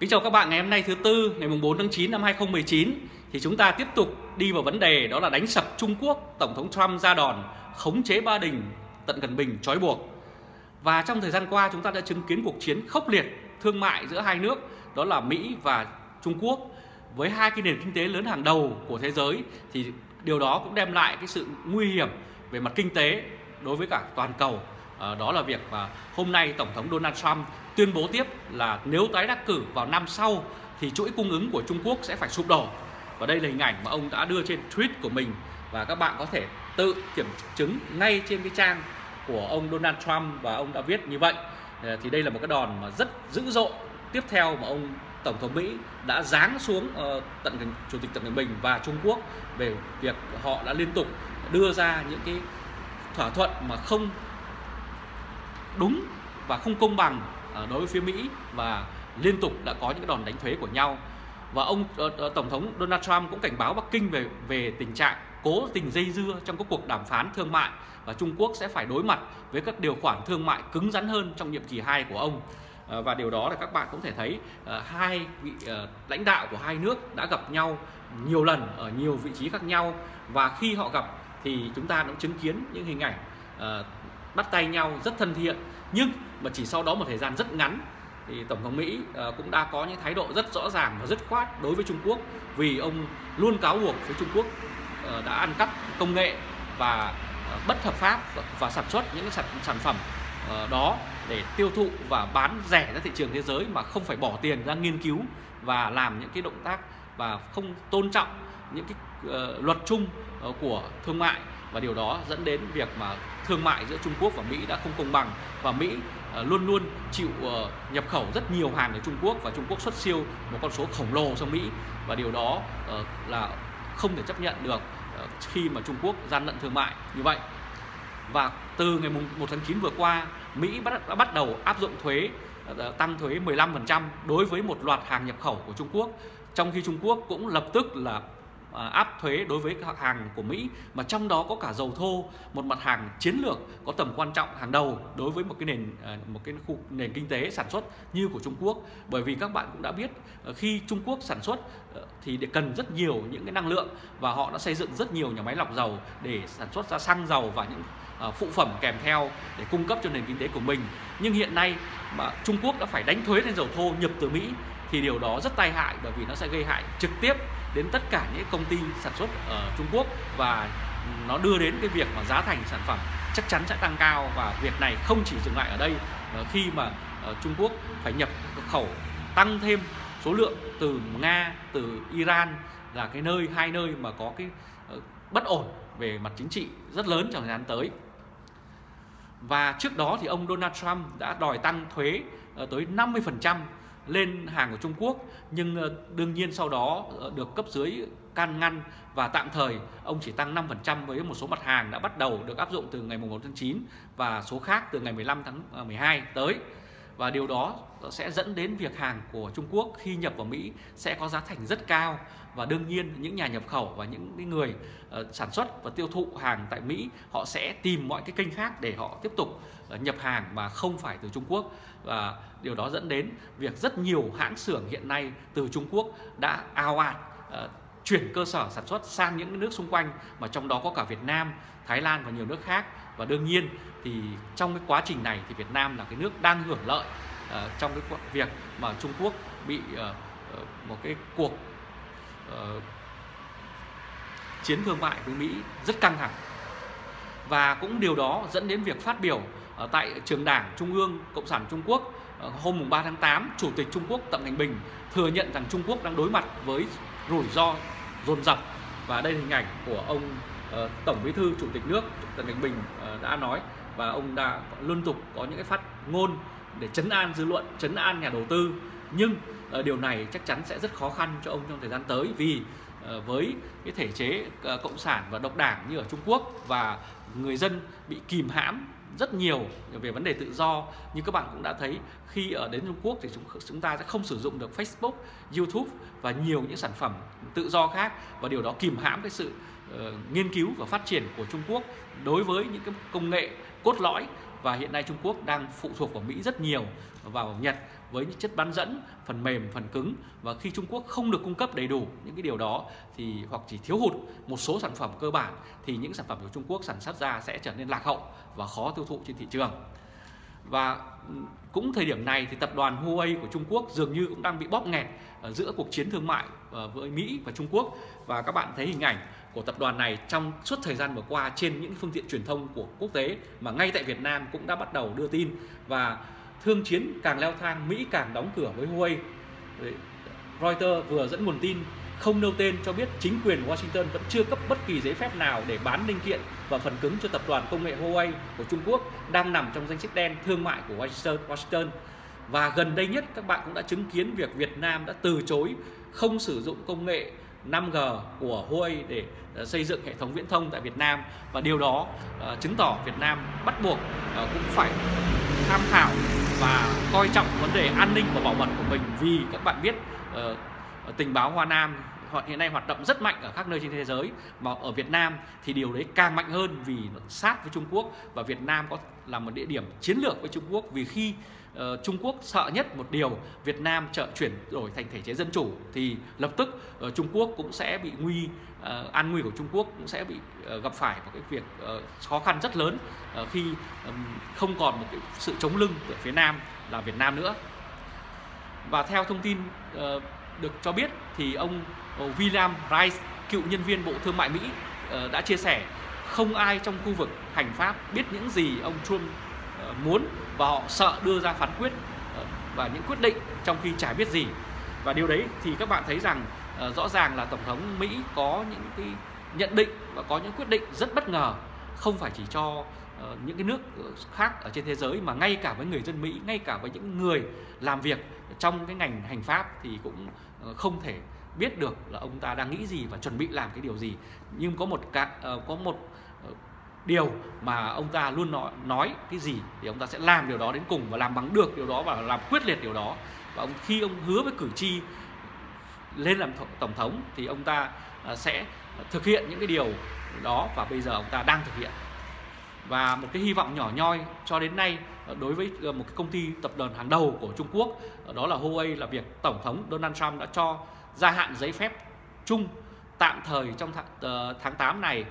Kính chào các bạn ngày hôm nay thứ tư ngày mùng 4 tháng 9 năm 2019 thì chúng ta tiếp tục đi vào vấn đề đó là đánh sập Trung Quốc, Tổng thống Trump ra đòn khống chế Ba Đình, tận gần Bình trói buộc. Và trong thời gian qua chúng ta đã chứng kiến cuộc chiến khốc liệt thương mại giữa hai nước đó là Mỹ và Trung Quốc. Với hai cái nền kinh tế lớn hàng đầu của thế giới thì điều đó cũng đem lại cái sự nguy hiểm về mặt kinh tế đối với cả toàn cầu. Ờ, đó là việc mà hôm nay tổng thống Donald Trump tuyên bố tiếp là nếu tái đắc cử vào năm sau thì chuỗi cung ứng của Trung Quốc sẽ phải sụp đổ. Và đây là hình ảnh mà ông đã đưa trên tweet của mình và các bạn có thể tự kiểm chứng ngay trên cái trang của ông Donald Trump và ông đã viết như vậy. Ờ, thì đây là một cái đòn mà rất dữ dội tiếp theo mà ông tổng thống Mỹ đã giáng xuống ờ, tận chủ tịch tập cận bình và Trung Quốc về việc họ đã liên tục đưa ra những cái thỏa thuận mà không đúng và không công bằng ờ, đối với phía Mỹ và liên tục đã có những đòn đánh thuế của nhau và ông ờ, ờ, tổng thống Donald Trump cũng cảnh báo Bắc Kinh về về tình trạng cố tình dây dưa trong các cuộc đàm phán thương mại và Trung Quốc sẽ phải đối mặt với các điều khoản thương mại cứng rắn hơn trong nhiệm kỳ 2 của ông. Và điều đó là các bạn cũng thể thấy hai vị lãnh đạo của hai nước đã gặp nhau nhiều lần ở nhiều vị trí khác nhau và khi họ gặp thì chúng ta cũng chứng kiến những hình ảnh bắt tay nhau rất thân thiện. Nhưng mà chỉ sau đó một thời gian rất ngắn thì tổng thống Mỹ ờ, cũng đã có những thái độ rất rõ ràng và dứt khoát đối với Trung Quốc vì ông luôn cáo buộc với Trung Quốc ờ, đã ăn cắp công nghệ và ờ, bất hợp pháp và sản xuất những sản sản phẩm đó để tiêu thụ và bán rẻ ra thị trường thế giới mà không phải bỏ tiền ra nghiên cứu và làm những cái động tác và không tôn trọng những cái luật chung của thương mại và điều đó dẫn đến việc mà thương mại giữa Trung Quốc và Mỹ đã không công bằng và Mỹ ờ, luôn luôn chịu ờ, nhập khẩu rất nhiều hàng ở Trung Quốc và Trung Quốc xuất siêu một con số khổng lồ sang Mỹ. Và điều đó ờ, là không thể chấp nhận được khi mà Trung Quốc gian lận thương mại như vậy. Và từ ngày 1 tháng 9 vừa qua, Mỹ đã bắt đầu áp dụng thuế tăng thuế 15% đối với một loạt hàng nhập khẩu của Trung Quốc, trong khi Trung Quốc cũng lập tức là À, áp thuế đối với các hàng của Mỹ, mà trong đó có cả dầu thô, một mặt hàng chiến lược có tầm quan trọng hàng đầu đối với một cái nền à, một cái khu, nền kinh tế sản xuất như của Trung Quốc. Bởi vì các bạn cũng đã biết à, khi Trung Quốc sản xuất thì cần rất nhiều những cái năng lượng và họ đã xây dựng rất nhiều nhà máy lọc dầu để sản xuất ra xăng dầu và những phụ phẩm kèm theo để cung cấp cho nền kinh tế của mình. Nhưng hiện nay mà Trung Quốc đã phải đánh thuế lên dầu thô nhập từ Mỹ thì điều đó rất tai hại bởi vì nó sẽ gây hại trực tiếp đến tất cả những công ty sản xuất ở Trung Quốc và nó đưa đến cái việc mà giá thành sản phẩm chắc chắn sẽ tăng cao và việc này không chỉ dừng lại ở đây ờ, khi mà ờ, Trung Quốc phải nhập khẩu tăng thêm số lượng từ Nga, từ Iran là cái nơi hai nơi mà có cái ờ, bất ổn về mặt chính trị rất lớn trong thời gian tới. Và trước đó thì ông Donald Trump đã đòi tăng thuế tới 50% lên hàng của Trung Quốc, nhưng ờ, đương nhiên sau đó ờ, được cấp dưới can ngăn và tạm thời, ông chỉ tăng 5% với một số mặt hàng đã bắt đầu được áp dụng từ ngày 1 tháng 9 và số khác từ ngày 15 tháng ờ, 12 tới. Và điều đó sẽ dẫn đến việc hàng của Trung Quốc khi nhập vào Mỹ sẽ có giá thành rất cao. Và đương nhiên những nhà nhập khẩu và những người ờ, sản xuất và tiêu thụ hàng tại Mỹ họ sẽ tìm mọi cái kênh khác để họ tiếp tục ờ, nhập hàng mà không phải từ Trung Quốc. Và điều đó dẫn đến việc rất nhiều hãng xưởng hiện nay từ Trung Quốc đã ao ạt ờ, chuyển cơ sở sản xuất sang những nước xung quanh mà trong đó có cả Việt Nam, Thái Lan và nhiều nước khác. Và đương nhiên thì trong cái quá trình này thì Việt Nam là cái nước đang hưởng lợi uh, trong cái việc mà Trung Quốc bị uh, một cái cuộc uh, chiến thương mại với Mỹ rất căng thẳng. Và cũng điều đó dẫn đến việc phát biểu tại trường đảng Trung ương Cộng sản Trung Quốc hôm mùng 3 tháng 8, Chủ tịch Trung Quốc Tập Cảnh Bình thừa nhận rằng Trung Quốc đang đối mặt với rủi ro dồn dập. Và đây là hình ảnh của ông uh, Tổng Bí thư Chủ tịch nước Tập Cảnh Bình uh, đã nói. Và ông đã liên tục có những cái phát ngôn để chấn an dư luận, chấn an nhà đầu tư. Nhưng uh, điều này chắc chắn sẽ rất khó khăn cho ông trong thời gian tới vì uh, với cái thể chế uh, cộng sản và độc đảng như ở Trung Quốc và người dân bị kìm hãm rất nhiều về vấn đề tự do như các bạn cũng đã thấy khi ở đến Trung Quốc thì chúng chúng ta sẽ không sử dụng được Facebook, YouTube và nhiều những sản phẩm tự do khác và điều đó kìm hãm cái sự uh, nghiên cứu và phát triển của Trung Quốc đối với những cái công nghệ cốt lõi và hiện nay Trung Quốc đang phụ thuộc vào Mỹ rất nhiều vào Nhật với những chất bán dẫn, phần mềm, phần cứng và khi Trung Quốc không được cung cấp đầy đủ những cái điều đó thì hoặc chỉ thiếu hụt một số sản phẩm cơ bản thì những sản phẩm của Trung Quốc sản xuất ra sẽ trở nên lạc hậu và khó tiêu thụ trên thị trường. Và cũng thời điểm này thì tập đoàn Huawei của Trung Quốc dường như cũng đang bị bóp nghẹt giữa cuộc chiến thương mại ờ, với Mỹ và Trung Quốc và các bạn thấy hình ảnh của tập đoàn này trong suốt thời gian vừa qua trên những phương tiện truyền thông của quốc tế mà ngay tại Việt Nam cũng đã bắt đầu đưa tin và thương chiến càng leo thang, Mỹ càng đóng cửa với Huawei Reuters vừa dẫn nguồn tin không nêu tên cho biết chính quyền Washington vẫn chưa cấp bất kỳ giấy phép nào để bán linh kiện và phần cứng cho tập đoàn công nghệ Huawei của Trung Quốc đang nằm trong danh sách đen thương mại của Washington. Và gần đây nhất, các bạn cũng đã chứng kiến việc Việt Nam đã từ chối không sử dụng công nghệ 5G của Huawei để ờ, xây dựng hệ thống viễn thông tại Việt Nam. Và điều đó ờ, chứng tỏ Việt Nam bắt buộc ờ, cũng phải tham khảo và coi trọng vấn đề an ninh và bảo mật của mình. Vì các bạn biết tình báo Hoa Nam họ hiện nay hoạt động rất mạnh ở các nơi trên thế giới mà ở Việt Nam thì điều đấy càng mạnh hơn vì nó sát với Trung Quốc. Và Việt Nam có là một địa điểm chiến lược với Trung Quốc vì khi uh, Trung Quốc sợ nhất một điều Việt Nam trợ chuyển đổi thành thể chế dân chủ thì lập tức uh, Trung Quốc cũng sẽ bị nguy uh, an nguy của Trung Quốc cũng sẽ bị uh, gặp phải một cái việc uh, khó khăn rất lớn uh, khi um, không còn một cái sự chống lưng ở phía Nam là Việt Nam nữa. Và theo thông tin uh, được cho biết thì ông ờ, William Rice, cựu nhân viên Bộ Thương mại Mỹ ờ, đã chia sẻ không ai trong khu vực hành pháp biết những gì ông Trump ờ, muốn và họ sợ đưa ra phán quyết và những quyết định trong khi chả biết gì. Và điều đấy thì các bạn thấy rằng rõ ràng là tổng thống Mỹ có những cái nhận định và có những quyết định rất bất ngờ không phải chỉ cho Ờ, những cái nước khác ở trên thế giới mà ngay cả với người dân Mỹ ngay cả với những người làm việc trong cái ngành hành pháp thì cũng ờ, không thể biết được là ông ta đang nghĩ gì và chuẩn bị làm cái điều gì. Nhưng có một cả, ờ, có một điều mà ông ta luôn nói nói cái gì thì ông ta sẽ làm điều đó đến cùng và làm bằng được điều đó và làm quyết liệt điều đó. Và ông, khi ông hứa với cử tri lên làm tổng thống thì ông ta sẽ thực hiện những cái điều đó và bây giờ ông ta đang thực hiện và một cái hy vọng nhỏ nhoi cho đến nay ờ, đối với ờ, một cái công ty tập đoàn hàng đầu của Trung Quốc ờ, đó là Huawei là việc tổng thống Donald Trump đã cho gia hạn giấy phép chung tạm thời trong tháng, tháng 8 này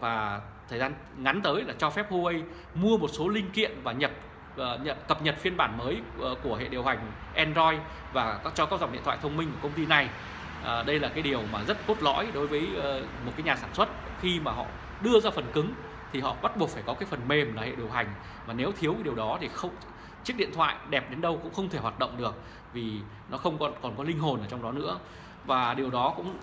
và thời gian ngắn tới là cho phép Huawei mua một số linh kiện và nhập nhận cập nhật phiên bản mới của hệ điều hành Android và các cho các dòng điện thoại thông minh của công ty này. Đây là cái điều mà rất cốt lõi đối với một cái nhà sản xuất khi mà họ đưa ra phần cứng thì họ bắt buộc phải có cái phần mềm là hệ điều hành. Và nếu thiếu cái điều đó thì không chiếc điện thoại đẹp đến đâu cũng không thể hoạt động được vì nó không còn còn có linh hồn ở trong đó nữa. Và điều đó cũng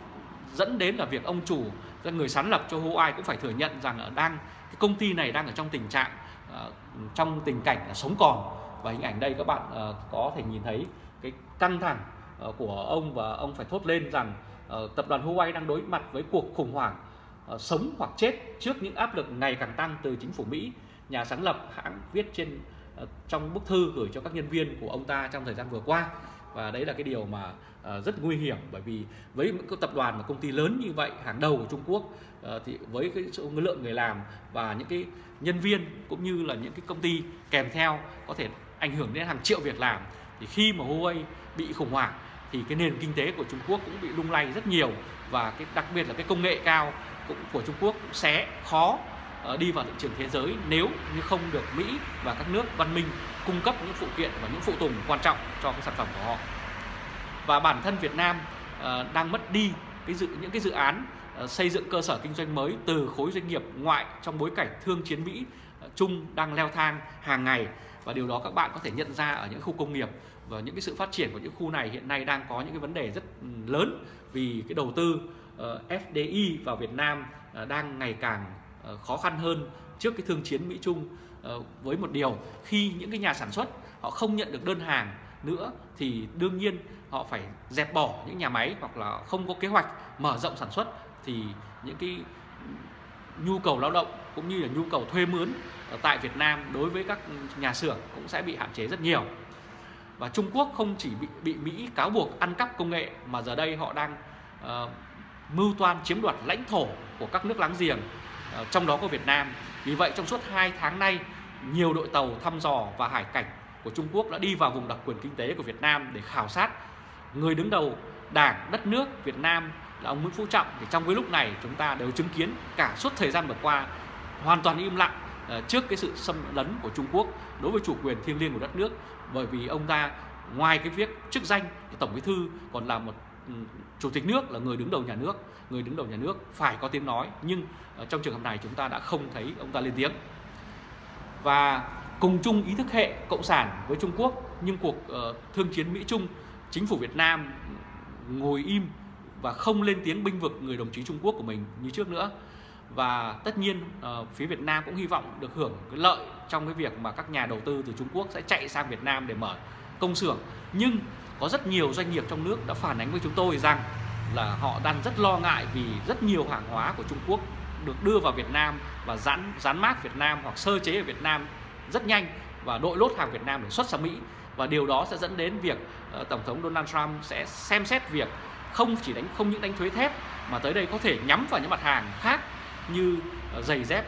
dẫn đến là việc ông chủ người sáng lập cho Huawei cũng phải thừa nhận rằng ở đang cái công ty này đang ở trong tình trạng uh, trong tình cảnh là sống còn. Và hình ảnh đây các bạn uh, có thể nhìn thấy cái căng thẳng uh, của ông và ông phải thốt lên rằng uh, tập đoàn Huawei đang đối mặt với cuộc khủng hoảng Ờ, sống hoặc chết trước những áp lực ngày càng tăng từ chính phủ Mỹ. Nhà sáng lập hãng viết trên ờ, trong bức thư gửi cho các nhân viên của ông ta trong thời gian vừa qua. Và đấy là cái điều mà ờ, rất nguy hiểm bởi vì với những tập đoàn và công ty lớn như vậy, hàng đầu của Trung Quốc thì với cái số lượng người làm và những cái nhân viên cũng như là những cái công ty kèm theo có thể ảnh hưởng đến hàng triệu việc làm, thì khi mà Huawei bị khủng hoảng thì cái nền kinh tế của Trung Quốc cũng bị lung lay rất nhiều. Và cái, đặc biệt là cái công nghệ cao cũng của Trung Quốc cũng sẽ khó ờ, đi vào thị trường thế giới nếu như không được Mỹ và các nước văn minh cung cấp những phụ kiện và những phụ tùng quan trọng cho cái sản phẩm của họ. Và bản thân Việt Nam ờ, đang mất đi cái dự những cái dự án ờ, xây dựng cơ sở kinh doanh mới từ khối doanh nghiệp ngoại trong bối cảnh thương chiến Mỹ chung đang leo thang hàng ngày. Và điều đó các bạn có thể nhận ra ở những khu công nghiệp và những cái sự phát triển của những khu này hiện nay đang có những cái vấn đề rất ừ, lớn vì cái đầu tư uh, Ờ, FDI vào Việt Nam ờ, đang ngày càng ờ, khó khăn hơn trước cái thương chiến Mỹ Trung với một điều khi những cái nhà sản xuất họ không nhận được đơn hàng nữa thì đương nhiên họ phải dẹp bỏ những nhà máy hoặc là không có kế hoạch mở rộng sản xuất thì những cái nhu cầu lao động cũng như là nhu cầu thuê mướn ở tại Việt Nam đối với các nhà xưởng cũng sẽ bị hạn chế rất nhiều. Và Trung Quốc không chỉ bị bị Mỹ cáo buộc ăn cắp công nghệ mà giờ đây họ đang uh, mưu toan chiếm đoạt lãnh thổ của các nước láng giềng ờ, trong đó có Việt Nam. Vì vậy, trong suốt 2 tháng nay, nhiều đội tàu thăm dò và hải cảnh của Trung Quốc đã đi vào vùng đặc quyền kinh tế của Việt Nam để khảo sát. Người đứng đầu đảng đất nước Việt Nam là ông Nguyễn Phú Trọng. Thì trong cái lúc này, chúng ta đều chứng kiến cả suốt thời gian vừa qua hoàn toàn im lặng ờ, trước cái sự xâm lấn của Trung Quốc đối với chủ quyền thiêng liêng của đất nước. Bởi vì ông ta, ngoài cái việc chức danh thì tổng bí thư còn là một Ừ, chủ tịch nước là người đứng đầu nhà nước, người đứng đầu nhà nước phải có tiếng nói, nhưng ờ, trong trường hợp này chúng ta đã không thấy ông ta lên tiếng. Và cùng chung ý thức hệ cộng sản với Trung Quốc, nhưng cuộc ờ, thương chiến Mỹ Trung chính phủ Việt Nam ngồi im và không lên tiếng binh vực người đồng chí Trung Quốc của mình như trước nữa. Và tất nhiên ờ, phía Việt Nam cũng hy vọng được hưởng cái lợi trong cái việc mà các nhà đầu tư từ Trung Quốc sẽ chạy sang Việt Nam để mở công xưởng nhưng có rất nhiều doanh nghiệp trong nước đã phản ánh với chúng tôi rằng là họ đang rất lo ngại vì rất nhiều hàng hóa của Trung Quốc được đưa vào Việt Nam và dán dán mát Việt Nam hoặc sơ chế ở Việt Nam rất nhanh và đội lốt hàng Việt Nam để xuất sang Mỹ. Và điều đó sẽ dẫn đến việc uh, tổng thống Donald Trump sẽ xem xét việc không chỉ đánh không những đánh thuế thép mà tới đây có thể nhắm vào những mặt hàng khác như uh, giày dép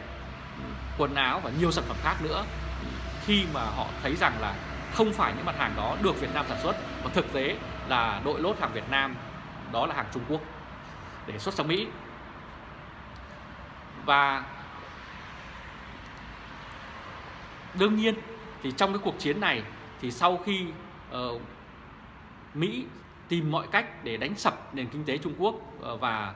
ừ, quần áo và nhiều sản phẩm khác nữa. Khi mà họ thấy rằng là không phải những mặt hàng đó được Việt Nam sản xuất. Mà thực tế là đội lốt hàng Việt Nam đó là hàng Trung Quốc để xuất sang Mỹ. Và đương nhiên thì trong cái cuộc chiến này thì sau khi uh, Mỹ tìm mọi cách để đánh sập nền kinh tế Trung Quốc uh, và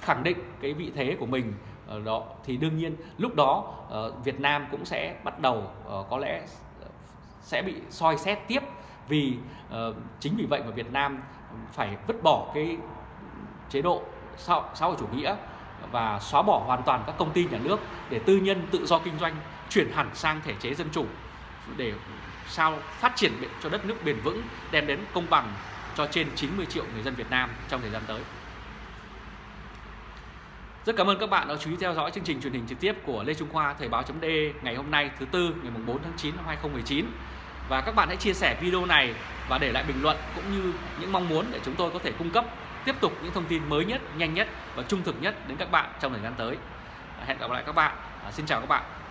khẳng định cái vị thế của mình uh, đó thì đương nhiên lúc đó uh, Việt Nam cũng sẽ bắt đầu uh, có lẽ sẽ bị soi xét tiếp vì uh, chính vì vậy mà Việt Nam phải vứt bỏ cái chế độ xã hội chủ nghĩa và xóa bỏ hoàn toàn các công ty nhà nước để tư nhân tự do kinh doanh chuyển hẳn sang thể chế dân chủ để sao phát triển cho đất nước bền vững đem đến công bằng cho trên 90 triệu người dân Việt Nam trong thời gian tới. Rất cảm ơn các bạn đã chú ý theo dõi chương trình truyền hình trực tiếp của Lê Trung Khoa Thời báo.de ngày hôm nay thứ tư ngày 4 tháng 9 năm 2019. Và các bạn hãy chia sẻ video này và để lại bình luận cũng như những mong muốn để chúng tôi có thể cung cấp tiếp tục những thông tin mới nhất, nhanh nhất và trung thực nhất đến các bạn trong thời gian tới. Hẹn gặp lại các bạn. À, xin chào các bạn.